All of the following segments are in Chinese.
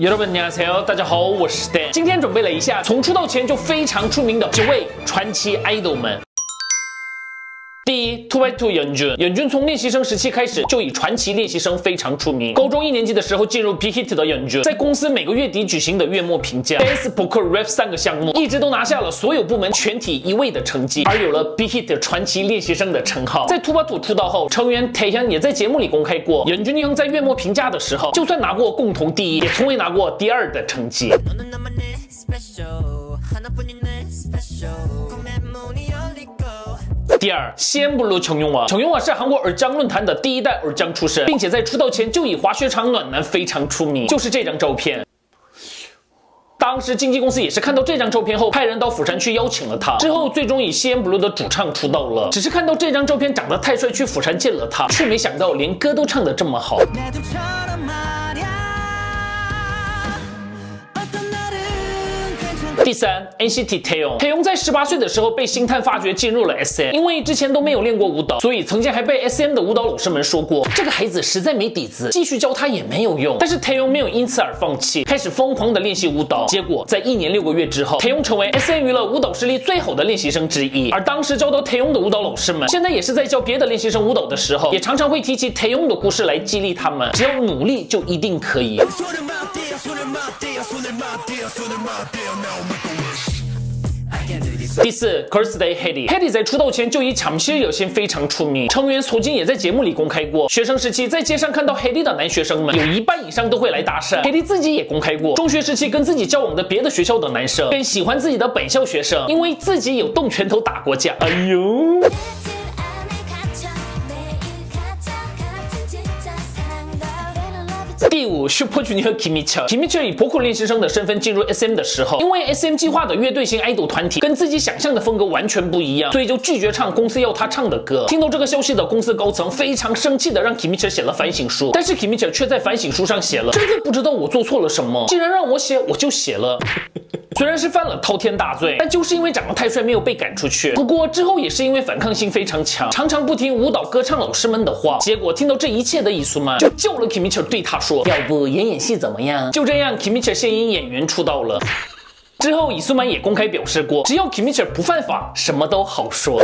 여러분 안녕하세요，大家好，我是 Stan。今天准备了一下从出道前就非常出名的九位传奇 idol 们。 第一，Two by Two 袁俊，袁俊从练习生时期开始就以传奇练习生非常出名。高中一年级的时候进入 Big Hit 的袁俊，在公司每个月底举行的月末评价、Dance、Poker、Rap 三个项目，一直都拿下了所有部门全体一位的成绩，而有了 Big Hit 传奇练习生的称号。在 Two by Two 出道后，成员 Taehyun 也在节目里公开过，袁俊英在月末评价的时候，就算拿过共同第一，也从未拿过第二的成绩。第二，先不如琼永瓦。琼永瓦是韩国尔江论坛的第一代尔江出身，并且在出道前就以滑雪场暖男非常出名。就是这张照片，当时经纪公司也是看到这张照片后，派人到釜山去邀请了他。之后最终以 CNBLUE 的主唱出道了。只是看到这张照片长得太帅，去釜山见了他，却没想到连歌都唱得这么好。第三，NCT Taeyong，Taeyong 在十八岁的时候被星探发掘进入了 SM，因为之前都没有练过舞蹈，所以曾经还被 SM 的舞蹈老师们说过，这个孩子实在没底子，继续教他也没有用。但是 Taeyong 没有因此而放弃，开始疯狂的练习舞蹈。结果在一年六个月之后，Taeyong 成为 SM 娱乐舞蹈实力最好的练习生之一。而当时教导 Taeyong 的舞蹈老师们，现在也是在教别的练习生舞蹈的时候，也常常会提起 Taeyong 的故事来激励他们，只要努力就一定可以。第四，Kirstay Heidi，Heidi 在出道前就以抢戏表现非常出名。成员曾经也在节目里公开过，学生时期在街上看到 Heidi 的男学生们，有一半以上都会来搭讪。Heidi 自己也公开过，中学时期跟自己交往的别的学校的男生，更喜欢自己的本校学生，因为自己有动拳头打过架。哎呦！第五，Super Junior Kimchi，Kimchi 以 Poco 练习生的身份进入 SM 的时候，因为 SM 计划的乐队型 idol 团体跟自己想象的风格完全不一样，所以就拒绝唱公司要他唱的歌。听到这个消息的公司高层非常生气的让 Kimchi 写了反省书，但是 Kimchi 却在反省书上写了：真的不知道我做错了什么，既然让我写，我就写了。虽然是犯了滔天大罪，但就是因为长得太帅没有被赶出去。不过之后也是因为反抗性非常强，常常不听舞蹈歌唱老师们的话。结果听到这一切的伊苏曼就叫了 Kimchi 对他说。要不演演戏怎么样？就这样，Kimchi 现因演员出道了。之后，伊苏曼也公开表示过，只要 Kimchi 不犯法，什么都好说。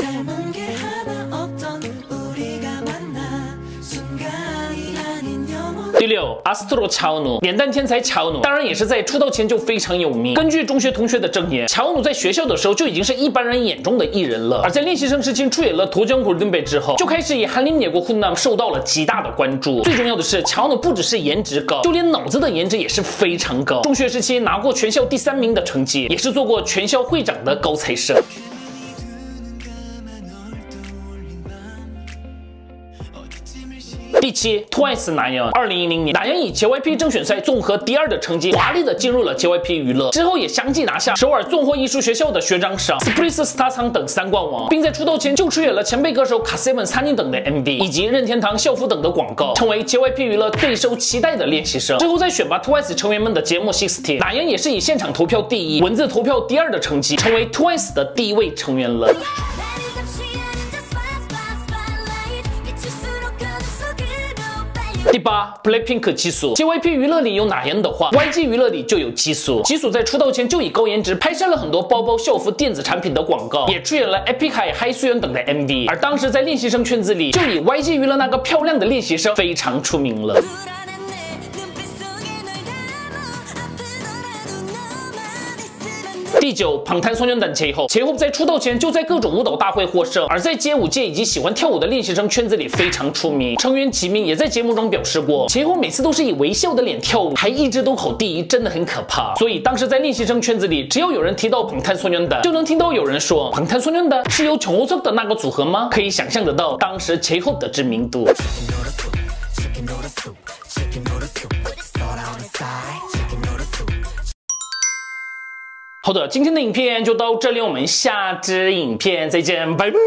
六，阿斯特罗乔努，脸蛋天才乔努，当然也是在出道前就非常有名。根据中学同学的证言，乔努在学校的时候就已经是一般人眼中的艺人了。而在练习生时期出演了《脱缰 Golden Boy》之后，就开始以韩林野过混蛋受到了极大的关注。最重要的是，乔努不只是颜值高，就连脑子的颜值也是非常高。中学时期拿过全校第三名的成绩，也是做过全校会长的高材生。第七，Twice 男阳，二零一零年，男阳以 JYP 正选赛综合第二的成绩，华丽的进入了 JYP 娱乐，之后也相继拿下首尔综合艺术学校的学长赏、Spritz Star 仓等三冠王，并在出道前就出演了前辈歌手 K7 三妮等的 MV，以及任天堂校服等的广告，成为 JYP 娱乐最受期待的练习生。之后在选拔 Twice 成员们的节目 Sixteen，男阳也是以现场投票第一、文字投票第二的成绩，成为 Twice 的第一位成员了。第八，Blackpink 基素，JYP 娱乐里有哪样的话，YG 娱乐里就有基素。基素在出道前就以高颜值拍摄了很多包包、校服、电子产品的广告，也出演了 Epic High、High 素媛等的 MV。而当时在练习生圈子里，就以 YG 娱乐那个漂亮的练习生非常出名了。第九，旁滩双年等前后，前后在出道前就在各种舞蹈大会获胜，而在街舞界以及喜欢跳舞的练习生圈子里非常出名。成员齐明也在节目中表示过，前后每次都是以微笑的脸跳舞，还一直都考第一，真的很可怕。所以当时在练习生圈子里，只要有人提到旁滩双年等，就能听到有人说旁滩双年等是由琼欧策的那个组合吗？可以想象得到当时前后的知名度。好的，今天的影片就到这里，我们下支影片再见，拜拜。